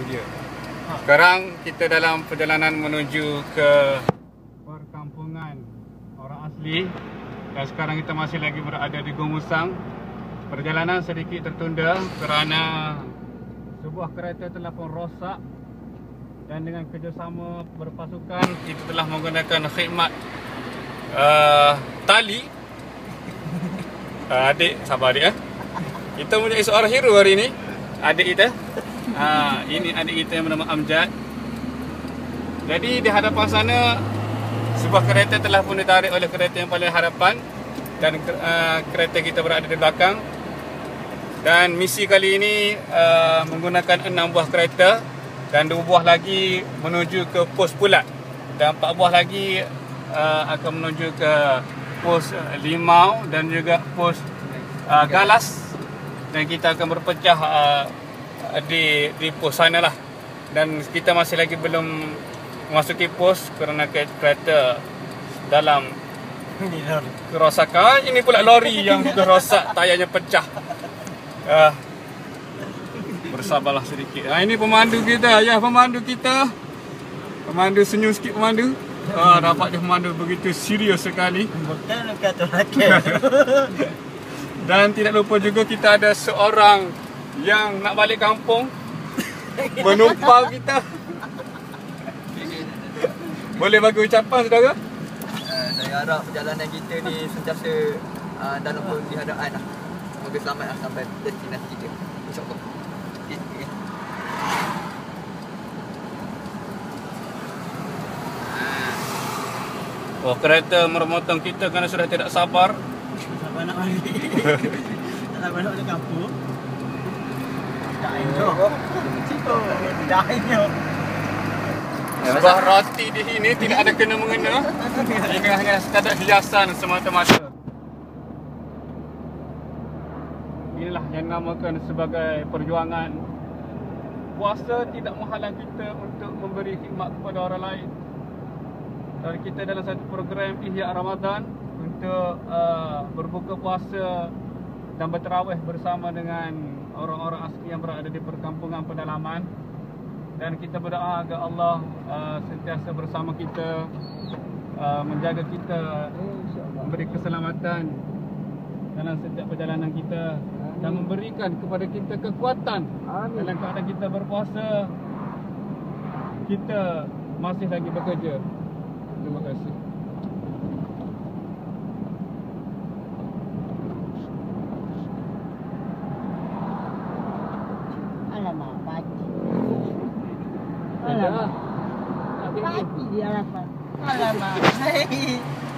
Itu dia. Sekarang kita dalam perjalanan menuju ke perkampungan. Orang asli. Dan sekarang kita masih lagi berada di Gomusang. Perjalanan sedikit tertunda kerana sebuah kereta telah pun rosak. Dan dengan kerjasama berpasukan kita telah menggunakan khidmat uh, tali. Uh, adik sabar adik eh. Kita punya seorang hero hari ni. Adik kita uh, ini adik kita yang bernama Amjad. Jadi di hadapan sana sebuah kereta telah pun ditarik oleh kereta yang paling hadapan dan uh, kereta kita berada di belakang. Dan misi kali ini uh, menggunakan enam buah kereta dan dua buah lagi menuju ke pos pulat. Dan empat buah lagi uh, akan menuju ke pos limau dan juga pos uh, galas. Dan kita akan berpecah uh, di di pos sana lah dan kita masih lagi belum memasuki pos kerana kereta dalam kerosakan ini pula lori yang sudah rosak tayarnya pecah Uh, bersabarlah sedikit. Ha, ini pemandu kita. Ya, pemandu kita. Pemandu senyum sikit pemandu. Ha, dapat dia pemandu begitu serius sekali. Bukan kata laki. Dan tidak lupa juga kita ada seorang yang nak balik kampung. Menumpang kita. Boleh bagi ucapan saudara? Uh, saya harap perjalanan kita ni sentiasa uh, dalam penghadaan lah. Semoga selamat lah sampai destinasi kita. InsyaAllah. Okay. Oh, kereta meremotong kita kerana sudah tidak sabar. Tak nak balik. tak nak balik kampung. Ayo. Sebuah roti di sini tidak ada kena-mengena. Ini hanya sekadar hiasan semata-mata. Inilah yang dinamakan sebagai perjuangan. Puasa tidak menghalang kita untuk memberi khidmat kepada orang lain. Dan kita dalam satu program Ihya Ramadan untuk uh, berbuka puasa dan berterawih bersama dengan orang-orang asli yang berada di perkampungan pedalaman. Dan kita berdoa agar Allah uh, sentiasa bersama kita uh, menjaga kita memberi keselamatan dalam setiap perjalanan kita dan memberikan kepada kita kekuatan dalam keadaan kita berpuasa. Kita masih lagi bekerja. Terima kasih 好了，happy 啊，好了嘛，嘿嘿。